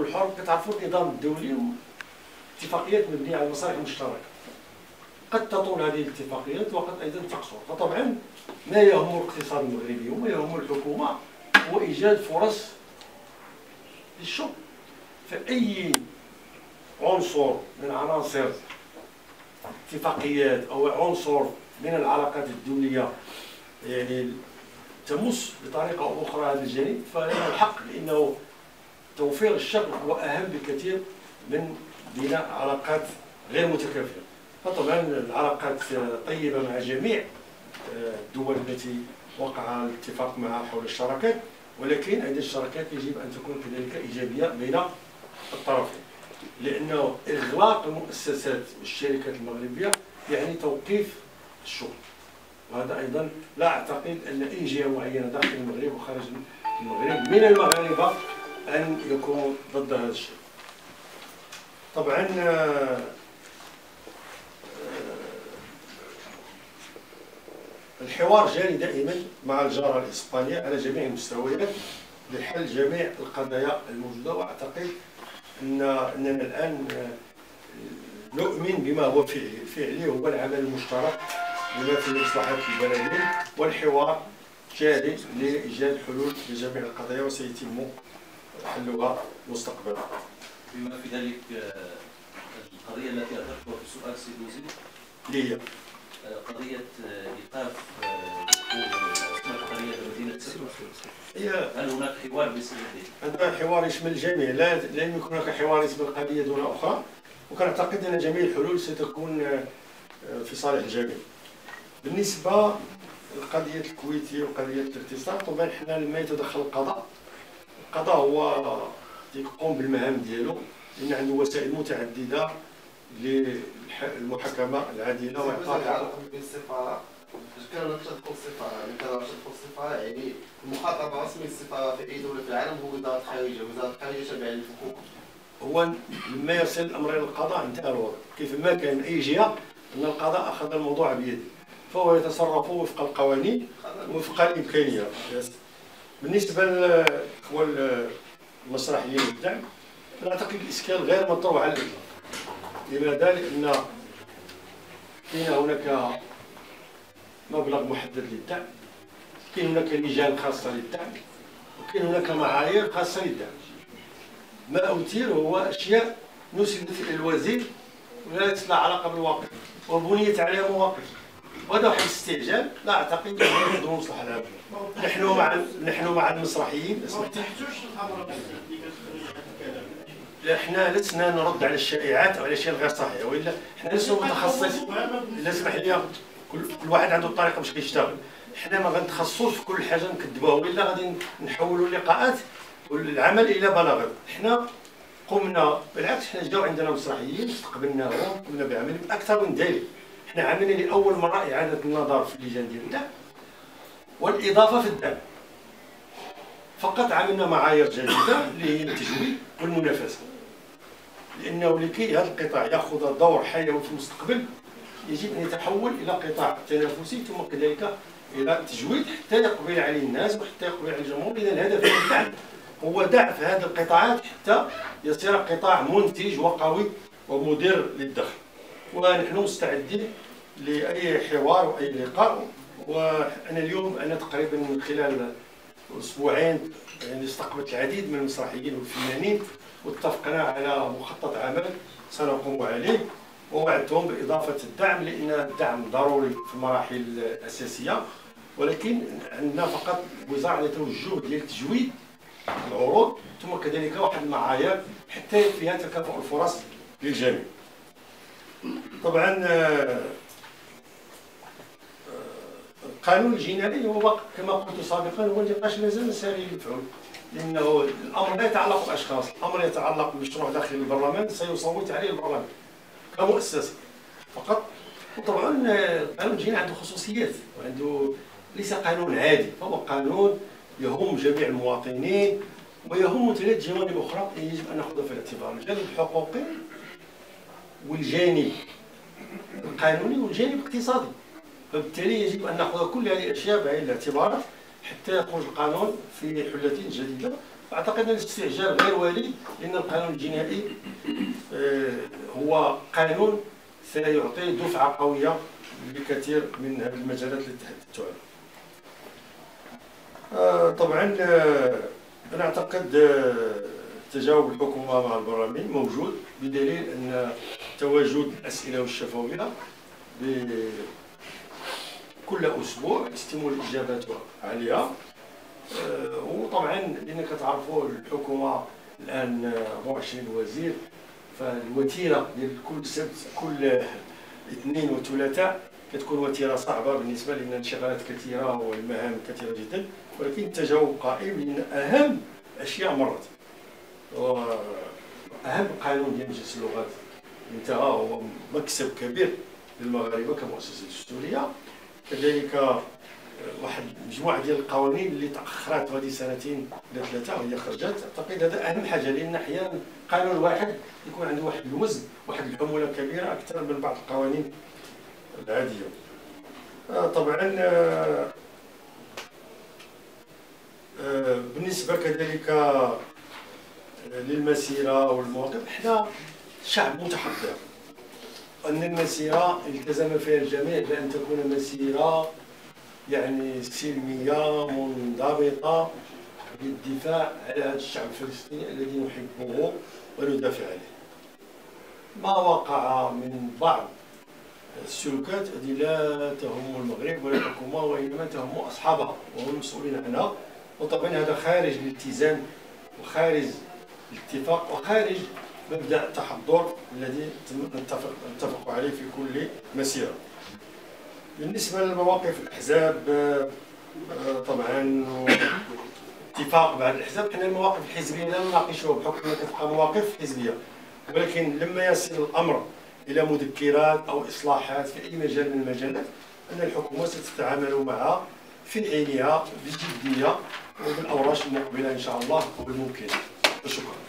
الحر كتعرفوا النظام الدولي اتفاقيات مبنية على المصالح المشتركة. قد تطول هذه الاتفاقيات وقد أيضا تقصر. فطبعا ما يهم الاقتصاد المغربي وما يهم الحكومة هو إيجاد فرص للشغل. فأي عنصر من عناصر اتفاقيات أو عنصر من العلاقات الدولية يعني تمس بطريقة أو أخرى هذا الجانب فله الحق لأنه توفير الشغل هو أهم بكثير من بناء علاقات غير متكافئة. فطبعا العلاقات طيبة مع جميع الدول التي وقع الاتفاق معها حول الشراكات ولكن هذه الشراكات يجب أن تكون كذلك إيجابية بين الطرفين. لأنه إغلاق المؤسسات والشركات المغربية يعني توقيف الشغل. وهذا أيضا لا أعتقد أن أي جهة معينة داخل المغرب وخارج المغرب من المغاربه أن يكونوا ضد هذا الشيء. طبعا آه، الحوار جاري دائما مع الجارة الإسبانية على جميع المستويات لحل جميع القضايا الموجودة. وأعتقد ان أننا الآن آه، نؤمن بما هو فعلي هو العمل المشترك بما في مصلحة البلدين. والحوار جاري لإيجاد حلول لجميع القضايا وسيتم حلها مستقبلا. بما في ذلك آه، القضية التي اثرتها في سؤال سيد الوزير اللي هي قضية إيقاف دخول قريه مدينة هي. هل هناك حوار باسم هذا الحوار يشمل الجميع. لا لن يكون هناك حوار يشمل قضية دون أخرى. وكنعتقد أن جميع الحلول ستكون آه، في صالح الجميع. بالنسبة لقضية الكويتي وقضية الاغتصاب طبعا حنا لما يتدخل القضاء القضاء هو يقوم بالمهام ديالو لأن عنده وسائل متعددة للمحاكمة العادلة وإعطاء السفارة كان تدخل السفارة يعني كان تدخل السفارة يعني المخاطب الرسمي للسفارة في أي دولة في العالم هو وزارة الخارجية، وزارة الخارجية تابعه للحكومة. هو لما يصل الامر إلى القضاء انتهى الوضع، كيف ما كان أي جهة أن القضاء أخذ الموضوع بيده. فهو يتصرف وفق القوانين وفق الإمكانيات. بالنسبة للاخوه المسرحيين الدعم نعتقد الاشكال غير مطروح على الإطلاق. لماذا؟ لأن كاين هناك مبلغ محدد للدعم كاين هناك لجان خاصة للدعم وكاين هناك معايير خاصة للدعم ما أثير هو أشياء نسبت إلى الوزير ولا لها علاقة بالواقع وبنيت عليها مواقف وهذا واحد الاستعجال. لا أعتقد إنه يخدم مصلحه العامه نحن مع نحن مع المسرحيين. اسمحتي إحنا لسنا نرد على الشائعات أو على الاشياء الغير صحيحة وإلا إحنا لسنا متخصص إلا اسمح لي كل, كل واحد عنده الطريقة باش كيشتغل. إحنا ما غنتخصصوش في كل حاجة نكذبوها وإلا غادي نحولوا اللقاءات والعمل إلى بلاغة. إحنا قمنا بالعكس إحنا جاو عندنا مسرحيين استقبلناهم قمنا بعمل أكثر من ذلك إحنا عملنا لاول مره اعاده النظر في اللجان ديال الدعم والإضافة في الدعم فقط عملنا معايير جديدة اللي هي التجويد والمنافسة. لأنه لكي هذا القطاع يأخذ دور حيوي في المستقبل يجب أن يتحول إلى قطاع تنافسي ثم كذلك إلى تجويد حتى يقبل عليه الناس وحتى يقبل عليه الجمهور. إذا الهدف الدعم هو دعم هذه القطاعات حتى يصير قطاع منتج وقوي ومدير للدخل. ونحن مستعدين لأي حوار وأي لقاء. وأنا اليوم أنا تقريبا من خلال أسبوعين يعني استقبلت العديد من المسرحيين والفنانين واتفقنا على مخطط عمل سنقوم عليه ووعدتهم بإضافة الدعم لأن الدعم ضروري في المراحل الأساسية. ولكن عندنا فقط وزارة توجه ديال تجويد العروض ثم كذلك واحد المعايير حتى فيها تكافؤ الفرص للجميع. طبعا آه، آه، القانون الجنائي هو كما قلت سابقا هو نقاش مازال ساري للفعل لأنه الأمر لا يتعلق بالأشخاص الأمر يتعلق بمشروع داخل البرلمان سيصوت عليه البرلمان كمؤسسه فقط. وطبعا القانون الجنائي عنده خصوصيات وعنده ليس قانون عادي فهو قانون يهم جميع المواطنين ويهم ثلاث جوانب أخرى يجب أن ناخذها في الاعتبار. الجانب الحقوقي والجانب القانوني والجانب الاقتصادي فبالتالي يجب أن نأخذ كل هذه الأشياء بعين الاعتبار حتى يخرج القانون في حلة جديدة أعتقد أن الاستعجال غير والي لأن القانون الجنائي آه، هو قانون سيعطي دفعة قوية لكثير من هذه المجالات اللي تحدثت عنها. آه، طبعا آه، أنا أعتقد تجاوب الحكومة مع البراميل موجود بدليل أن تواجد الأسئلة والشفوية كل أسبوع يتم الإجابات عليها. آه، وطبعا لأن كتعرفوا الحكومة الآن آه، 24 وزير فالوتيرة ديال كل سبت كل اثنين وثلاثاء كتكون وتيرة صعبة بالنسبة لأن الانشغالات كثيرة والمهام كثيرة جدا ولكن التجاوب قائم لأن أهم أشياء مرت. واهم قانون ديال مجلس اللغات انتهى هو مكسب كبير للمغاربة كمؤسسة دستورية. كذلك آه، واحد مجموعة ديال القوانين اللي تأخرت غادي سنتين ولا ثلاثة وهي خرجت. أعتقد هذا أهم حاجة لأن أحيانا قانون واحد يكون عنده واحد الوزن واحد الحموله كبيرة أكثر من بعض القوانين العادية. آه، طبعا آه، بالنسبة كذلك للمسيرة والمواقف إحنا شعب متحضر أن المسيرة التزم فيها الجميع بأن تكون مسيرة يعني سلمية منضبطة للدفاع على هذا الشعب الفلسطيني الذي نحبه وندافع عليه. ما وقع من بعض السلوكات التي لا تهم المغرب ولا الحكومة وإنما تهم أصحابها وهم المسؤولين عنها. وطبعا هذا خارج الاتزان وخارج الاتفاق وخارج مبدأ التحضر الذي نتفق نتفق عليه في كل مسيرة. بالنسبة لمواقف الأحزاب آه، طبعا اتفاق بعد الأحزاب حنا المواقف الحزبية لا نناقشوها بحكم كتبقى مواقف حزبية ولكن لما يصل الأمر إلى مذكرات أو إصلاحات في أي مجال من المجالات أن الحكومة ستتعامل معها في عينها بجديه وبالأوراش المقبلة إن شاء الله До шукання.